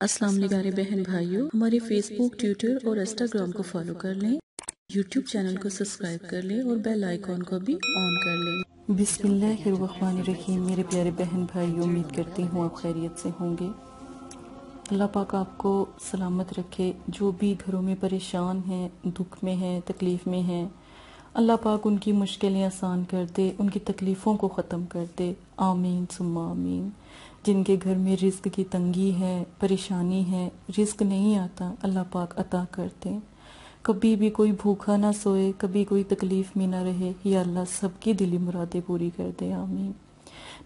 अस्सलाम वालेकुम बहन भाइयों। हमारे फेसबुक ट्विटर और इंस्टाग्राम को फॉलो कर लें। यूट्यूब चैनल को सब्सक्राइब कर लें और बेल आइकॉन को भी ऑन कर लें। बिस्मिल्लाहिर्रहमानिर्रहीम। मेरे प्यारे बहन भाइयों, उम्मीद करती हूँ आप खैरियत से होंगे। अल्लाह पाक आपको सलामत रखे। जो भी घरों में परेशान हैं, दुख में हैं, तकलीफ़ में हैं, अल्लाह पाक उनकी मुश्किलें आसान कर दे, उनकी तकलीफ़ों को ख़त्म कर दे। आमीन, सुम्मा आमीन। जिनके घर में रिस्क की तंगी है, परेशानी है रिस्क नहीं आता, अल्लाह पाक अता करते कभी भी कोई भूखा ना सोए, कभी कोई तकलीफ़ में ना रहे, या अल्लाह सबकी दिली मुरादें पूरी कर दे, आमीन।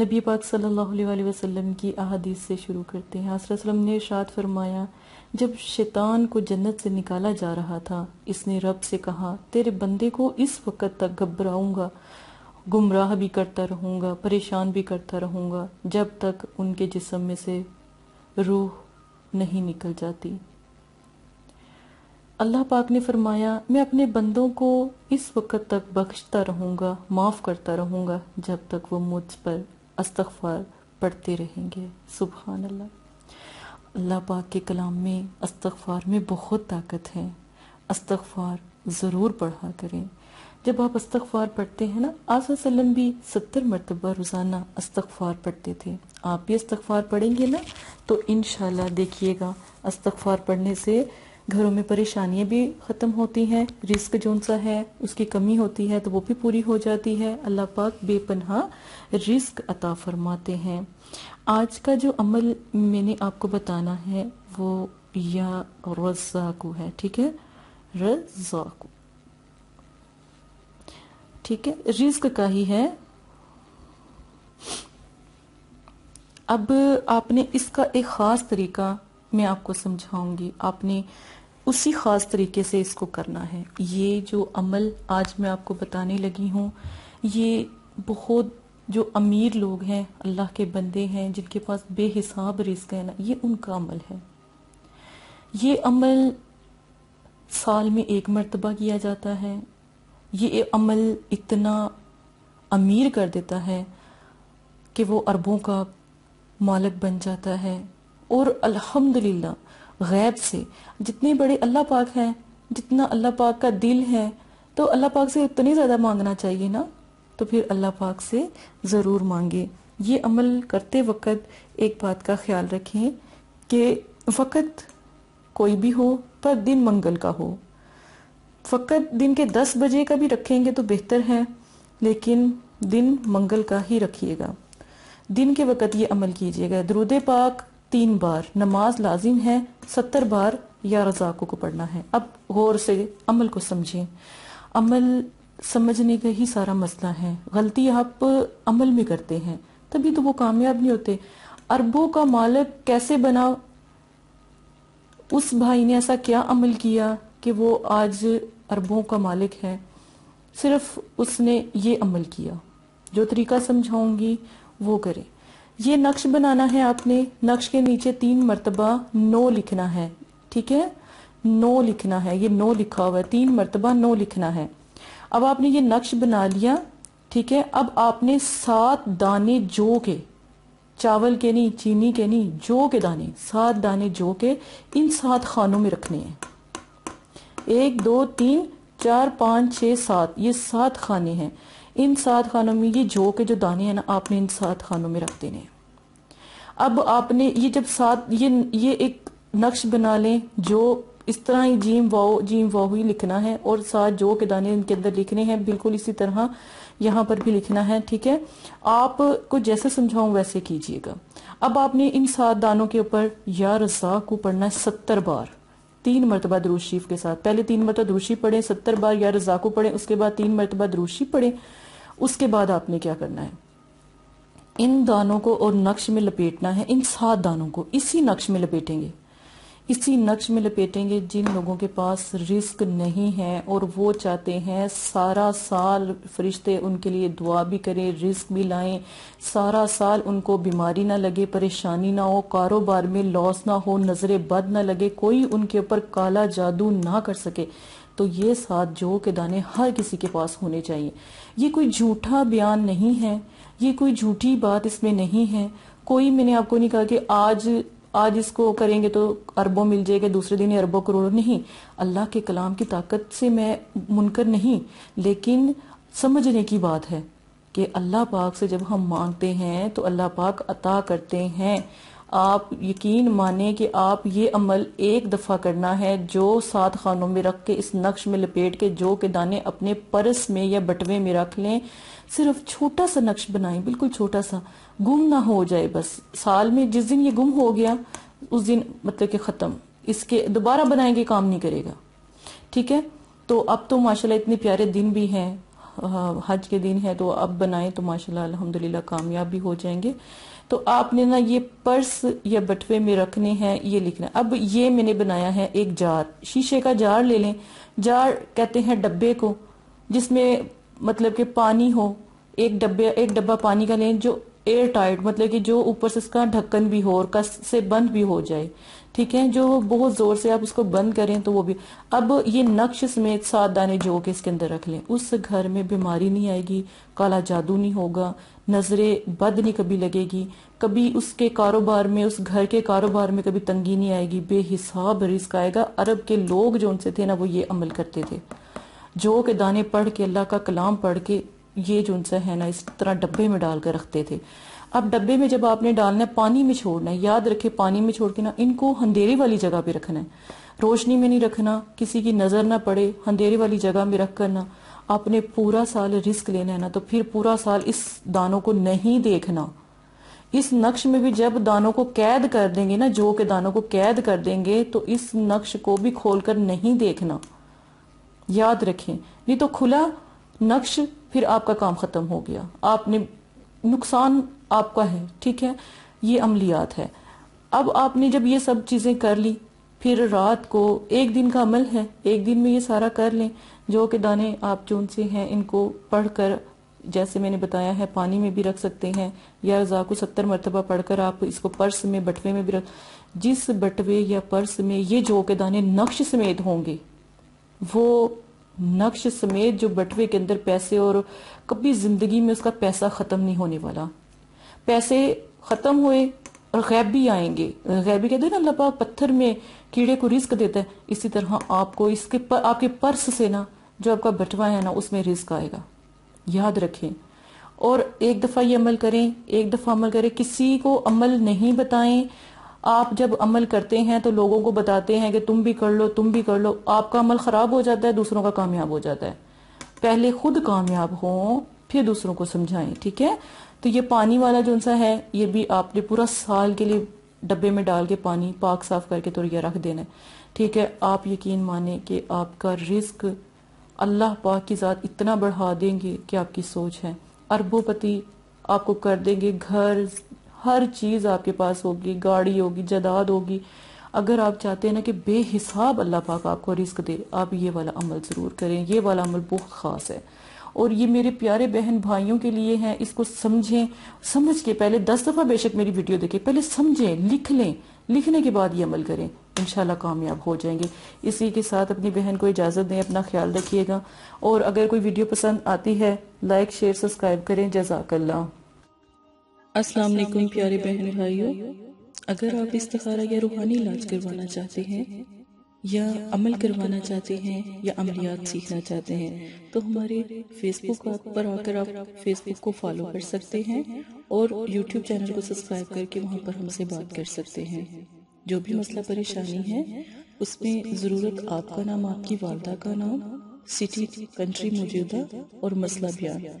नबी पाक सल्लल्लाहु अलैहि वसल्लम की अहादीस से शुरू करते हैं। हज़रत ने इरशाद फरमाया, जब शैतान को जन्नत से निकाला जा रहा था, इसने रब से कहा, तेरे बंदे को इस वक्त तक घबराऊँगा गुमराह भी करता रहूँगा, परेशान भी करता रहूँगा, जब तक उनके जिस्म में से रूह नहीं निकल जाती। अल्लाह पाक ने फरमाया, मैं अपने बंदों को इस वक्त तक बख्शता रहूँगा, माफ़ करता रहूँगा, जब तक वो मुझ पर अस्तगफार पढ़ते रहेंगे। सुबह अल्लाह अल्लाह पाक के कलाम में अस्तगफार में बहुत ताकत है। अस्तगफार ज़रूर पढ़ा करें। जब आप अस्तगफार पढ़ते हैं ना आसम भी सत्तर मरतबा रोज़ाना अस्तगफार पढ़ते थे। आप भी अस्तगफार पढ़ेंगे ना तो इन देखिएगा अस्तगफार पढ़ने से घरों में परेशानियाँ भी ख़त्म होती हैं रिस्क जोन सा है, उसकी कमी होती है तो वो भी पूरी हो जाती है। अल्लाह पाक बेपनहा रिस्क अता फरमाते हैं। आज का जो अमल मैंने आपको बताना है, वो या रजाकू है, ठीक है? रजाकू ठीक है? रिस्क का ही है। अब आपने इसका एक खास तरीका मैं आपको समझाऊँगी। आपने उसी खास तरीके से इसको करना है। ये जो अमल आज मैं आपको बताने लगी हूँ, ये बहुत जो अमीर लोग हैं, अल्लाह के बंदे हैं, जिनके पास बेहिसाब रिस्क है ना, ये उनका अमल है। ये अमल साल में एक मरतबा किया जाता है। ये अमल इतना अमीर कर देता है कि वो अरबों का मालिक बन जाता है। और अल्हम्दुलिल्लाह, गैब से जितने बड़े अल्लाह पाक हैं, जितना अल्लाह पाक का दिल है तो अल्लाह पाक से उतनी ज़्यादा मांगना चाहिए ना? तो फिर अल्लाह पाक से ज़रूर मांगे। ये अमल करते वक्त एक बात का ख्याल रखें कि वक़्त कोई भी हो, पर दिन मंगल का हो। फ़कत दिन के दस बजे का भी रखेंगे तो बेहतर है, लेकिन दिन मंगल का ही रखिएगा। दिन के वक़्त ये अमल कीजिएगा। दरुद पाक तीन बार, नमाज़ लाजिम है सत्तर बार या रजाकों को पढ़ना है। अब गौर से अमल को समझें। अमल समझने का ही सारा मसला है। गलती आप अमल में करते हैं, तभी तो वो कामयाब नहीं होते। अरबों का मालिक कैसे बना? उस भाई ने ऐसा क्या अमल किया कि वो आज अरबों का मालिक है, सिर्फ़ उसने ये अमल किया। जो तरीका समझाऊँगी, वो करे। ये नक्श बनाना है आपने। नक्श के नीचे तीन मरतबा नो लिखना है। ठीक है? नो लिखना है। ये नो लिखा हुआ है। तीन मरतबा नो लिखना है। अब आपने ये नक्श बना लिया। ठीक है? अब आपने सात दाने जो के, चावल के नहीं, चीनी के नहीं, जो के दाने, सात दाने जो के इन सात खानों में रखने हैं। एक, दो, तीन, चार, पाँच छः सात। ये सात खाने हैं। इन सात खानों में ये जो के जो दाने हैं ना, आपने इन सात खानों में रख देने हैं। अब आपने ये जब सात, ये ये एक नक्श बना लें, जो इस तरह ही जीम वाओ जीम वाओ ही लिखना है, और सात जो के दाने इनके अंदर लिखने हैं, बिल्कुल इसी तरह यहाँ पर भी लिखना है, ठीक है? आप को जैसे समझाऊं वैसे कीजिएगा। अब आपने इन सात दानों के ऊपर या रजा को पढ़ना है सत्तर बार। तीन मरतबा दरूशीफ के साथ। पहले तीन मरतबा दरूशी पढ़े, सत्तर बार या रजाको पढ़े, उसके बाद तीन मरतबा दरूशी पढ़े, उसके बाद आपने क्या करना है? इन दानों को और नक्श में लपेटना है, इन सात दानों को इसी नक्श में लपेटेंगे। इसी नक्श में लपेटेंगे जिन लोगों के पास रिस्क नहीं है और वो चाहते हैं सारा साल फरिश्ते उनके लिए दुआ भी करें, रिस्क भी लाएँ। सारा साल उनको बीमारी ना लगे, परेशानी ना हो, कारोबार में लॉस ना हो, नजरे बद ना लगे, कोई उनके ऊपर काला जादू ना कर सके। तो ये सात जो के दाने हर किसी के पास होने चाहिए। ये कोई झूठा बयान नहीं है, ये कोई झूठी बात इसमें नहीं है। कोई मैंने आपको नहीं कहा कि आज आज इसको करेंगे तो अरबों मिल जाएगा, दूसरे दिन अरबों करोड़ों नहीं। अल्लाह के कलाम की ताकत से मैं मुनकर नहीं, लेकिन समझने की बात है कि अल्लाह पाक से जब हम मांगते हैं तो अल्लाह पाक अता करते हैं। आप यकीन माने कि आप ये अमल एक दफ़ा करना है जो सात खानों में रख के, इस नक्श में लपेट के, जो के दाने अपने परस में या बटवे में रख लें। सिर्फ़ छोटा सा नक्श बनाएँ, बिल्कुल छोटा सा। गुम ना हो जाए बस। साल में जिस दिन ये गुम हो गया, उस दिन मतलब कि खत्म। इसके दोबारा बनाएँगे, काम नहीं करेगा। ठीक है? तो अब तो माशाल्लाह इतने प्यारे दिन भी हैं। हज के दिन है तो अब बनाएँ तो माशाल्लाह, अल्हम्दुलिल्लाह कामयाब भी हो जाएँगे। तो आपने ना ये पर्स या बटवे में रखने हैं, ये लिखना अब ये मैंने बनाया है एक जार। शीशे का जार ले लें। जार कहते हैं डब्बे को, जिसमें मतलब के पानी हो, एक डब्बे, एक डब्बा पानी का लें, जो एयर टाइट मतलब कि जो ऊपर से इसका ढक्कन भी हो और कस से बंद भी हो जाए, ठीक है? जो बहुत ज़ोर से आप उसको बंद करें तो वो भी। अब ये नक्श समेत सात दाने जो के इसके अंदर रख लें। उस घर में बीमारी नहीं आएगी, काला जादू नहीं होगा, नज़रें बद नहीं कभी लगेगी, कभी उसके कारोबार में, उस घर के कारोबार में कभी तंगी नहीं आएगी। बेहिसाब रिस्क आएगा। अरब के लोग जो उनसे थे ना, वो ये अमल करते थे। जो के दाने पढ़ के, अल्लाह का कलाम पढ़ के ये जो उनसे है ना, इस तरह डब्बे में डाल कर रखते थे। अब डब्बे में जब आपने डालना है, पानी में छोड़ना है, याद रखे, पानी में छोड़ के ना, इनको अंधेरे वाली जगह पे रखना है। रोशनी में नहीं रखना, किसी की नज़र ना पड़े, अंधेरे वाली जगह में रख करना। आपने पूरा साल रिस्क लेना है ना तो फिर पूरा साल इस दानों को नहीं देखना। इस नक्श में भी जब दानों को कैद कर देंगे ना, जो के दानों को कैद कर देंगे तो इस नक्श को भी खोलकर नहीं देखना। याद रखें, नहीं तो खुला नक्श, फिर आपका काम खत्म हो गया। आपने नुकसान आपका है, ठीक है? ये अमलियात है। अब आपने जब ये सब चीज़ें कर ली, फिर रात को एक दिन का अमल है, एक दिन में ये सारा कर लें। जो के दाने आप जो उनसे हैं, इनको पढ़कर, जैसे मैंने बताया है, पानी में भी रख सकते हैं, या रजा को सत्तर मरतबा पढ़कर आप इसको पर्स में, बटवे में भी रख, जिस बटवे या पर्स में ये जो के दाने नक्श समेत होंगे, वो नक्श समेत जो बटवे के अंदर पैसे और कभी ज़िंदगी में उसका पैसा खत्म नहीं होने वाला। पैसे खत्म हुए और गैब भी आएँगे। गैबी कहते हैं ना अल्लाह पाक पत्थर में कीड़े को रिस्क देता है। इसी तरह आपको इसके पर, आपके पर्स से ना जो आपका बटवा है ना उसमें रिस्क आएगा। याद रखें। और एक दफ़ा ये अमल करें एक दफ़ा अमल करें। किसी को अमल नहीं बताएँ आप जब अमल करते हैं तो लोगों को बताते हैं कि तुम भी कर लो, तुम भी कर लो। आपका अमल खराब हो जाता है, दूसरों का कामयाब हो जाता है। पहले खुद कामयाब हो, फिर दूसरों को समझाएँ, ठीक है? तो ये पानी वाला जो सा है, ये भी आपने पूरा साल के लिए डब्बे में डाल के पानी पाक साफ़ करके तो ये रख देना है। ठीक है? आप यकीन माने कि आपका रिस्क अल्लाह पाक की ज़ात इतना बढ़ा देंगे कि आपकी सोच है। अरबोपति आपको कर देंगे घर हर चीज़ आपके पास होगी, गाड़ी होगी, जदाद होगी। अगर आप चाहते हैं ना कि बेहिसाब अल्लाह पाक आपको रिस्क दे, आप ये वाला अमल ज़रूर करें। ये वाला अमल बहुत ख़ास है। और ये मेरे प्यारे बहन भाइयों के लिए है, इसको समझें। समझ के पहले दस दफ़ा बेशक मेरी वीडियो देखें, पहले समझें, लिख लें। लिखने के बाद ये अमल करें। इनशाला कामयाब हो जाएँगे। इसी के साथ अपनी बहन को इजाज़त दें, अपना ख्याल रखिएगा। और अगर कोई वीडियो पसंद आती है लाइक शेयर सब्सक्राइब करें। जजाकल्ला अस्सलाम वालेकुम प्यारे बहन भाइयों। अगर आप इस्तारा या रूहानी इलाज करवाना चाहते हैं, या अमल करवाना चाहते हैं, या अमलियात सीखना चाहते हैं तो हमारे फेसबुक पर आकर आप फेसबुक को फॉलो कर सकते हैं और यूट्यूब चैनल को सब्सक्राइब करके वहाँ पर हमसे बात कर सकते हैं। जो भी मसला परेशानी है, उसमें ज़रूरत आपका नाम, आपकी वालदा का नाम सिटी कंट्री मौजूदा और मसला बयान।